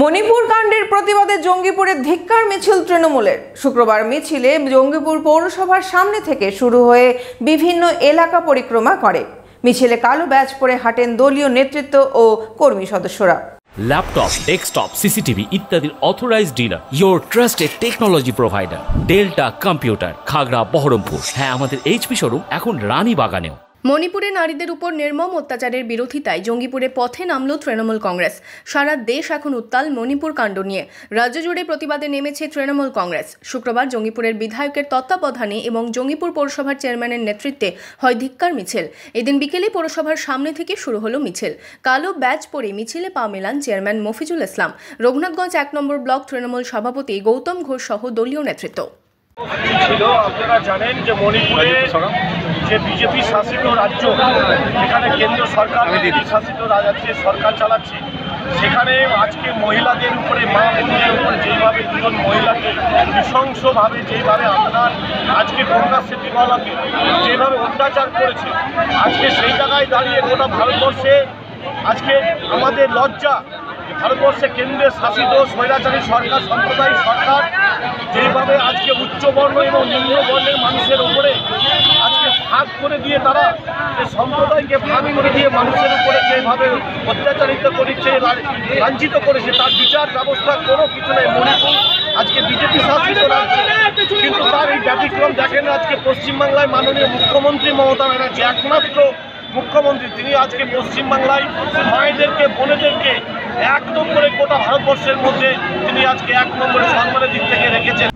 মণিপুর কাণ্ডের প্রতিবাদে জঙ্গিপুরে ধিক্কার মিছিল তৃণমূলের। শুক্রবার মিছিলে জঙ্গিপুর পৌরসভার সামনে থেকে শুরু হয়ে বিভিন্ন এলাকা পরিক্রমা করে। মিছিলে কালো ব্যাজ পরে হাঁটেন দলীয় নেতৃত্ব ও কর্মী সদস্যরা। ল্যাপটপ, ডেস্কটপ, সিসিটিভি ইত্যাদির authorise dealer your trusted technology provider Delta computer Khagra, Berhampore. হ্যাঁ আমাদের এইচপি শোরুম এখন রানী বাগানেও মণিপুরে নারীদের উপর নির্মম অত্যাচারের বিরোধিতায় জঙ্গিপুরে পথে নামল তৃণমূল কংগ্রেস। সারা দেশ এখন উত্তাল মণিপুর কাণ্ড নিয়ে। রাজ্য জুড়ে প্রতিবাদে নেমেছে তৃণমূল কংগ্রেস। শুক্রবার জঙ্গিপুরের বিধায়কের তত্ত্বাবধানে এবং জঙ্গিপুর পৌরসভার চেয়ারম্যানের নেতৃত্বে হয় ধিক্কার মিছিল। এদিন বিকেলে পৌরসভার সামনে থেকে শুরু হলো মিছিল। কালো ব্যাচ পরে মিছিলে পা মেলান চেয়ারম্যান মফিজুল ইসলাম। রঘুনাথগঞ্জ এক নম্বর ব্লক তৃণমূল সভাপতি গৌতম ঘোষ সহ দলীয় নেতৃত্ব। ছিল আপনারা জানেন যে মণিপুরে যে বিজেপি শাসিত রাজ্য যেখানে কেন্দ্র সরকার বিজেপি শাসিত রাজ্যে সরকার চালাচ্ছে সেখানে আজকে মহিলাদের উপরে মা বোনদের উপরে যেইভাবে দুজন মহিলাকে নৃশংসভাবে যেইভাবে আপনার আজকে গঙ্গা সেতুওয়ালাকে যেভাবে অত্যাচার করেছে আজকে সেই জায়গায় দাঁড়িয়ে গোটা ভারতবর্ষে আজকে আমাদের লজ্জা ভারতবর্ষে কেন্দ্রের শাসিত স্বৈরাচারী সরকার সাম্প্রদায়িক সরকার যেভাবে আজকে উচ্চবর্ণ এবং নিম্নবর্ণের মানুষের উপরে আজকে ভাগ করে দিয়ে তারা যে সম্প্রদায়কে ভাগ করে দিয়ে মানুষের উপরে যেভাবে অত্যাচারিত করেছে লাঞ্ছিত করেছে, তার বিচার ব্যবস্থা কোনো কিছু নেই। মণিপুর আজকে বিজেপি শাসিত রাজ্য, কিন্তু তার এই ব্যতিক্রম দেখেন আজকে পশ্চিমবাংলায় মাননীয় মুখ্যমন্ত্রী মমতা ব্যানার্জি। একমাত্র মুখ্যমন্ত্রী, তিনি আজকে পশ্চিমবাংলায় মায়েদেরকে, বোনেদেরকে এক নম্বরে গোটা ভারতবর্ষের মধ্যে তিনি আজকে এক নম্বরে সম্মানের দিক থেকে রেখেছেন।